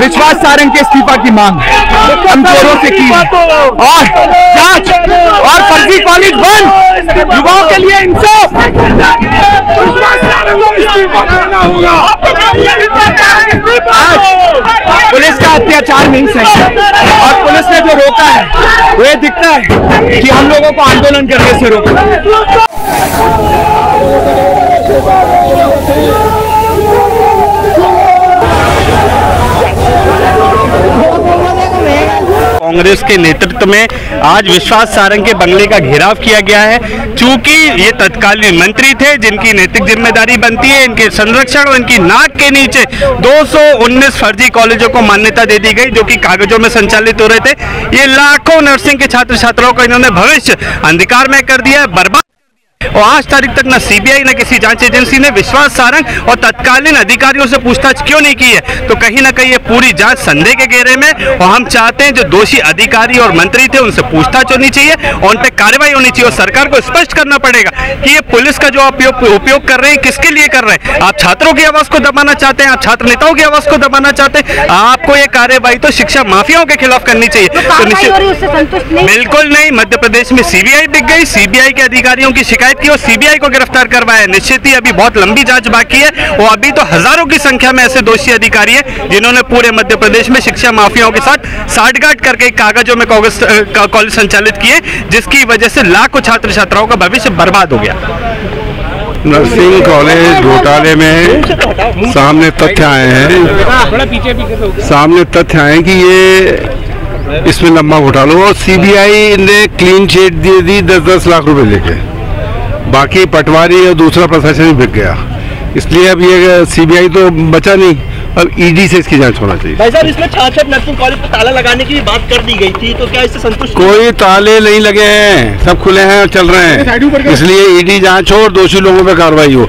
विश्वास सारंग के इस्तीफा की मांग। हम जोरों से की। और जाँच और फर्जी कॉलेज बंद। युवाओं के लिए इंसाफ। आज पुलिस का अत्याचार नहीं सही और पुलिस ने जो रोका है, वो ये दिखता है कि हम लोगों को आंदोलन करने से रोका। कांग्रेस के नेतृत्व में आज विश्वास सारंग के बंगले का घेराव किया गया है। चूँकि ये तत्कालीन मंत्री थे, जिनकी नैतिक ज़िम्मेदारी बनती है, इनके संरक्षण और इनकी नाक के नीचे 219 फर्जी कॉलेजों को मान्यता दे दी गई, जो कि कागजों में संचालित हो रहे थे। ये लाखों नर्सिंग के छात्र छात्राओं का इन्होंने भविष्य अंधकार में कर दिया बर्बाद और आज तारीख तक न सीबीआई न किसी जाँच एजेंसी ने विश्वास सारंग और तत्कालीन अधिकारियों से पूछताछ क्यों नहीं की है? तो कहीं ना कहीं ये पूरी जाँच संदेह के घेरे में और हम चाहते हैं जो दोषी अधिकारी और मंत्री थे उनसे पूछताछ होनी चाहिए और उन पर कार्रवाई होनी चाहिए और सरकार को स्पष्ट करना पड़ेगा कि ये पुलिस का जो उपयोग उपयोग कर रहे हैं किसके लिए कर रहे हैं। आप छात्रों की आवाज़ को दबाना चाहते हैं आप छात्र नेताओं की आवाज़ को दबाना चाहते हैं आपको ये कार्यवाही तो शिक्षा माफियाओं के खिलाफ करनी चाहिए। तो संतुष्ट नहीं? बिल्कुल नहीं मध्य प्रदेश में सीबीआई दिख गई सीबीआई के अधिकारियों की शिकायत और सीबीआई को गिरफ़्तार करवाया। निश्चित ही अभी बहुत लंबी जाँच बाकी है और अभी तो हज़ारों की संख्या में ऐसे दोषी अधिकारी हैं जिन्होंने पूरे मध्य प्रदेश में शिक्षा माफियाओं के साथ साठगांठ करके कागजों में कॉलेज संचालित किए, जिसकी वजह से लाखों छात्र छात्राओं का भविष्य बर्बाद हो गया। नर्सिंग कॉलेज, घोटाले में सामने तथ्य आए हैं। सामने तथ्य आए हैं कि ये इसमें लंबा घोटाला हुआ और सीबीआई ने क्लीन चिट दे दी दस दस लाख रुपए लेके। बाकी पटवारी और दूसरा प्रशासन भी बिक गया। इसलिए अब ये सीबीआई तो बचा नहीं। अब ईडी से इसकी जाँच होना चाहिए। भाई साहब इसमें छाछठ नर्सिंग कॉलेज पर ताला लगाने की भी बात कर दी गई थी तो क्या इससे संतुष्ट कोई ताले नहीं लगे हैं सब खुले हैं और चल रहे हैं। इसलिए ईडी जाँच हो और दोषी लोगों पर कार्रवाई हो।